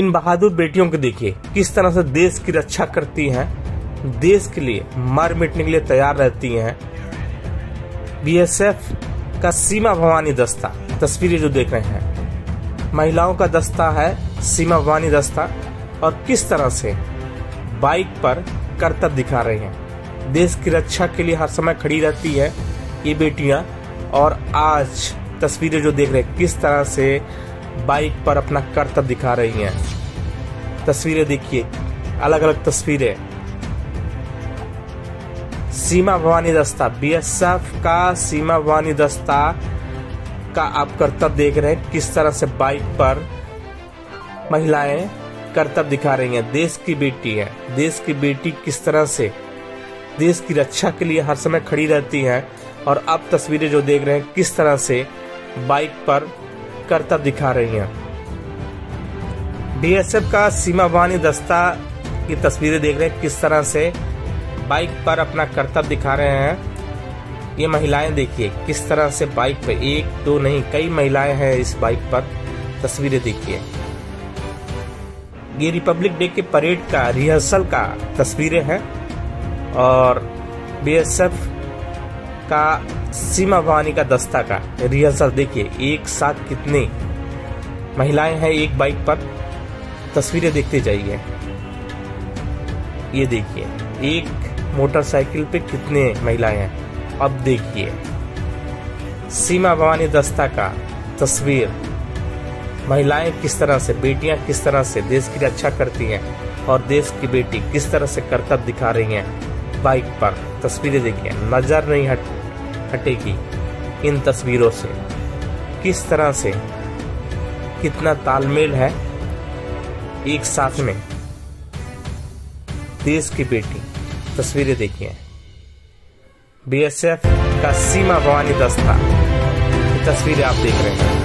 इन बहादुर बेटियों को देखिए, किस तरह से देश की रक्षा करती हैं, देश के लिए मर मिटने के लिए तैयार रहती हैं। बीएसएफ का सीमा भवानी दस्ता, तस्वीरें जो देख रहे हैं। महिलाओं का दस्ता है सीमा भवानी दस्ता, और किस तरह से बाइक पर करतब दिखा रही हैं। देश की रक्षा के लिए हर समय खड़ी रहती है ये बेटियाँ, और आज तस्वीरें जो देख रहे हैं, किस तरह से बाइक पर अपना करतब दिखा रही हैं। तस्वीरें देखिए अलग अलग तस्वीरें। सीमा भवानी दस्ता, बीएसएफ का सीमा भवानी दस्ता का आप करतब देख रहे हैं, किस तरह से बाइक पर महिलाएँ करतब दिखा रही हैं। देश की बेटी है, देश की बेटी किस तरह से, देश की रक्षा के लिए हर समय खड़ी रहती है, और अब तस्वीरें जो देख रहे हैं, किस तरह से बाइक पर करतब दिखा रही हैं। बीएसएफ का सीमा वानी दस्ता की तस्वीरें देख रहे हैं, किस तरह से बाइक पर अपना करतब दिखा रहे हैं। ये महिलाएँ देखिए, किस तरह से बाइक पर एक, दो नहीं, कई महिलाएँ हैं इस बाइक पर तस्वीरें देखिए। ये रिपब्लिक डे के परेड का रिहर्सल का तस्वीरें हैं और बीएसएफ का, सीमा भवानी का दस्ता का रिहर्सल देखिए, एक साथ कितने महिलाएँ हैं एक बाइक पर। तस्वीरें देखते जाइए। ये देखिए, एक मोटरसाइकिल पे कितने महिलाएँ हैं। अब देखिए, सीमा भवानी दस्ता का तस्वीर। महिलाएँ किस तरह से, बेटियाँ किस तरह से देश की रक्षा करती हैं और देश की बेटी किस तरह से कर्तव्य दिखा रही हैं। बाइक पर तस्वीरें देखिए। नज़र नहीं हट, हटेगी इन तस्वीरों से। किस तरह से? कितना तालमेल है एक साथ में? देश की बेटी, तस्वीरें देखिए। बीएसएफ का सीमा भवानी दस्ता। तस्वीरें आप देख रहे हैं।